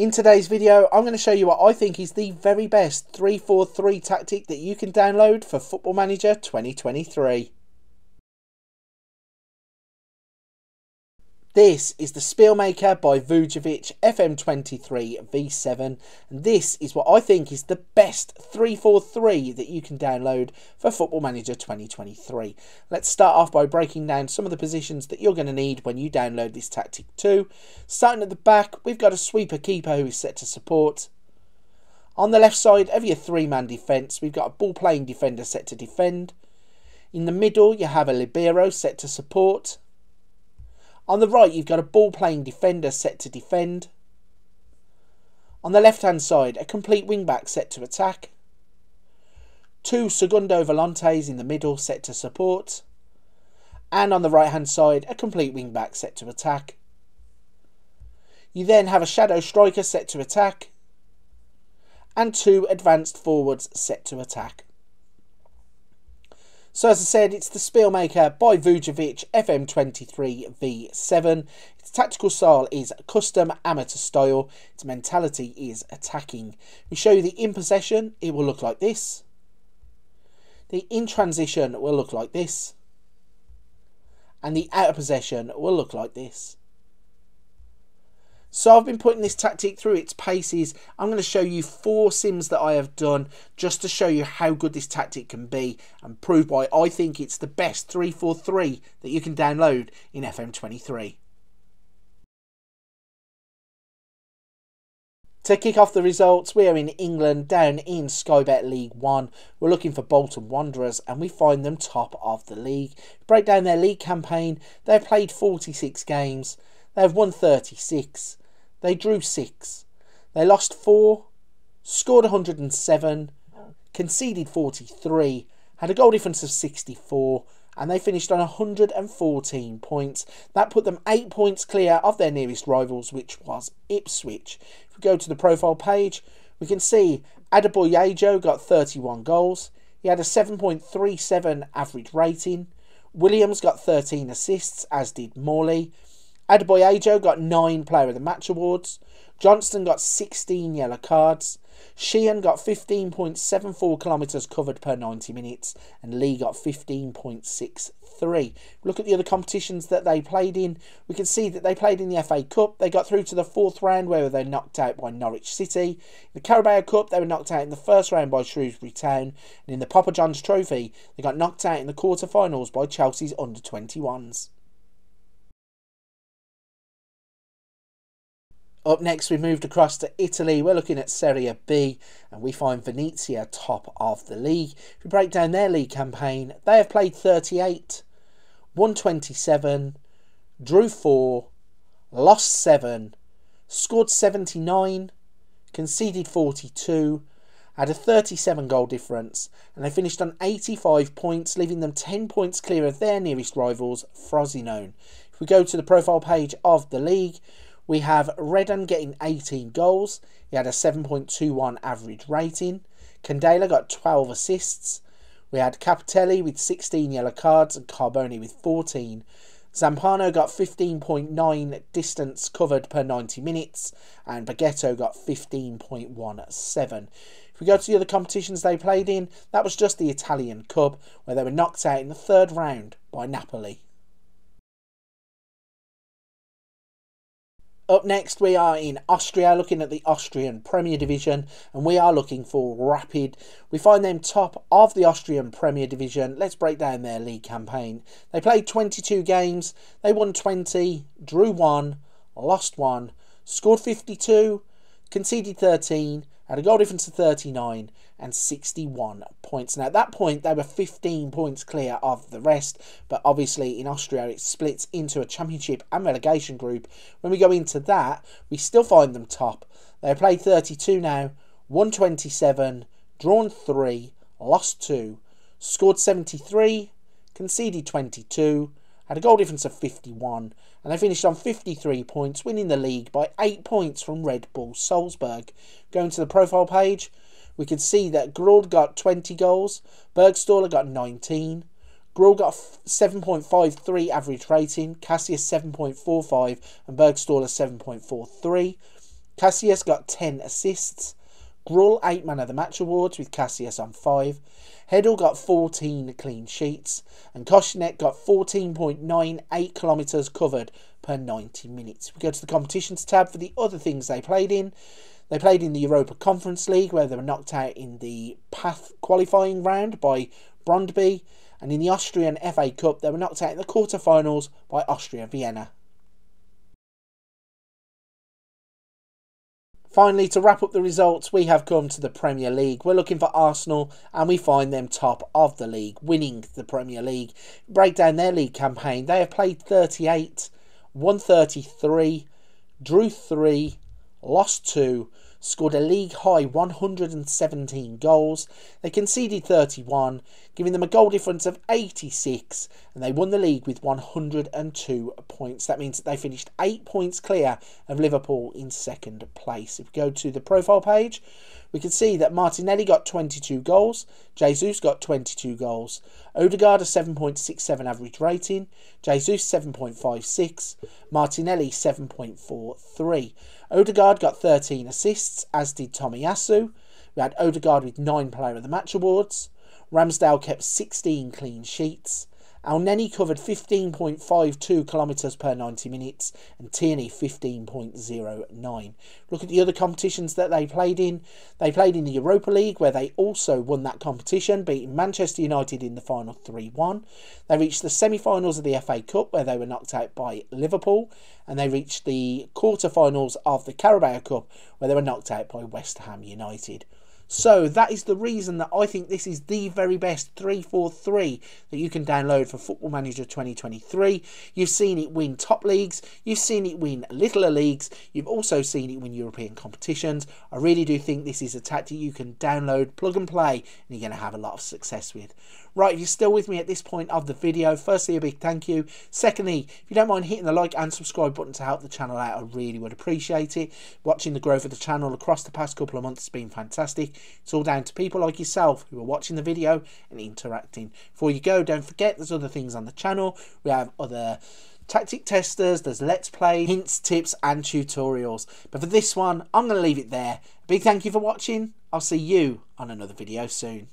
In today's video, I'm going to show you what I think is the very best 3-4-3 tactic that you can download for Football Manager 2023. This is the Spielmacher by Vujevic FM23 V7 and this is what I think is the best 343 that you can download for Football Manager 2023. Let's start off by breaking down some of the positions that you're going to need when you download this tactic too. Starting at the back, we've got a sweeper keeper who is set to support. On the left side of your three-man defence, we've got a ball-playing defender set to defend. In the middle, you have a libero set to support. On the right, you've got a ball playing defender set to defend. On the left hand side, a complete wingback set to attack. Two Segundo Volantes in the middle set to support. And on the right hand side, a complete wingback set to attack. You then have a shadow striker set to attack. And two advanced forwards set to attack. So as I said, it's the Spielmacher by Vujevic FM23 V7. Its tactical style is custom amateur style. Its mentality is attacking. We show you the in possession, it will look like this. The in transition will look like this. And the out of possession will look like this. So I've been putting this tactic through its paces. I'm going to show you four sims that I have done just to show you how good this tactic can be and prove why I think it's the best 343 that you can download in FM23. To kick off the results, we are in England, down in Sky Bet League 1. We're looking for Bolton Wanderers and we find them top of the league. Break down their league campaign, they've played 46 games, they've won 36. They drew six. They lost four, scored 107, conceded 43, had a goal difference of 64, and they finished on 114 points. That put them eight points clear of their nearest rivals, which was Ipswich. If we go to the profile page, we can see Adeboyejo got 31 goals. He had a 7.37 average rating. Williams got 13 assists, as did Morley. Adeboyejo got nine Player of the Match awards. Johnston got 16 yellow cards. Sheehan got 15.74 kilometres covered per 90 minutes, and Lee got 15.63. Look at the other competitions that they played in. We can see that they played in the FA Cup. They got through to the fourth round where they were knocked out by Norwich City. In the Carabao Cup, they were knocked out in the first round by Shrewsbury Town. And in the Papa John's Trophy, they got knocked out in the quarter-finals by Chelsea's under-21s. Up next, we moved across to Italy. We're looking at Serie B, and we find Venezia top of the league. If we break down their league campaign, they have played 38, won 27, drew 4, lost 7, scored 79, conceded 42, had a 37 goal difference, and they finished on 85 points, leaving them 10 points clear of their nearest rivals, Frosinone. If we go to the profile page of the league, we have Redden getting 18 goals. He had a 7.21 average rating. Candela got 12 assists. We had Capitelli with 16 yellow cards and Carboni with 14. Zampano got 15.9 distance covered per 90 minutes, and Bagetto got 15.17. If we go to the other competitions they played in, that was just the Italian Cup, where they were knocked out in the third round by Napoli. Up next, we are in Austria, looking at the Austrian Premier Division, and we are looking for Rapid. We find them top of the Austrian Premier Division. Let's break down their league campaign. They played 22 games, they won 20, drew 1, lost 1, scored 52, conceded 13, had a goal difference of 39 and 61 points. Now, at that point, they were 15 points clear of the rest, but obviously in Austria, it splits into a championship and relegation group. When we go into that, we still find them top. They played 32 now, 127, drawn 3, lost 2, scored 73, conceded 22, had a goal difference of 51, and they finished on 53 points, winning the league by 8 points from Red Bull Salzburg. Going to the profile page, we can see that Grüll got 20 goals, Burgstaller got 19, Grüll got 7.53 average rating, Kasius 7.45, and Burgstaller 7.43. Kasius got 10 assists. Grüll, 8 man of the match awards with Kasius on 5. Hedl got 14 clean sheets. And Koscielny got 14.98 kilometres covered per 90 minutes. We go to the competitions tab for the other things they played in. They played in the Europa Conference League where they were knocked out in the path qualifying round by Brøndby. And in the Austrian FA Cup, they were knocked out in the quarter-finals by Austria Vienna. Finally, to wrap up the results, we have come to the Premier League. We're looking for Arsenal and we find them top of the league, winning the Premier League. Break down their league campaign. They have played 38, won 33, drew 3, lost 2, scored a league high 117 goals. They conceded 31, giving them a goal difference of 86, and they won the league with 102 points. That means that they finished 8 points clear of Liverpool in second place. If we go to the profile page, we can see that Martinelli got 22 goals, Jesus got 22 goals, Odegaard a 7.67 average rating, Jesus 7.56, Martinelli 7.43. Odegaard got 13 assists, as did Tomiyasu. We had Odegaard with 9 Player of the Match awards. Ramsdale kept 16 clean sheets. Elneny covered 15.52 kilometres per 90 minutes and Tierney 15.09. Look at the other competitions that they played in. They played in the Europa League where they also won that competition, beating Manchester United in the final 3 1. They reached the semi finals of the FA Cup where they were knocked out by Liverpool. And they reached the quarter finals of the Carabao Cup where they were knocked out by West Ham United. So that is the reason that I think this is the very best 343 that you can download for Football Manager 2023. You've seen it win top leagues, you've seen it win littler leagues, you've also seen it win European competitions. I really do think this is a tactic you can download, plug and play, and you're going to have a lot of success with. Right, if you're still with me at this point of the video, firstly, a big thank you. Secondly, if you don't mind hitting the like and subscribe button to help the channel out, I really would appreciate it. Watching the growth of the channel across the past couple of months has been fantastic. It's all down to people like yourself who are watching the video and interacting. Before you go, don't forget there's other things on the channel. We have other tactic testers, there's let's play, hints, tips and tutorials. But for this one, I'm going to leave it there. A big thank you for watching. I'll see you on another video soon.